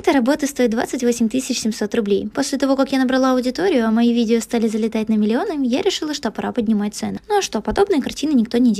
Эта работа стоит 28 700 рублей. После того, как я набрала аудиторию, а мои видео стали залетать на миллионы, я решила, что пора поднимать цены. Ну а что, подобные картины никто не делает.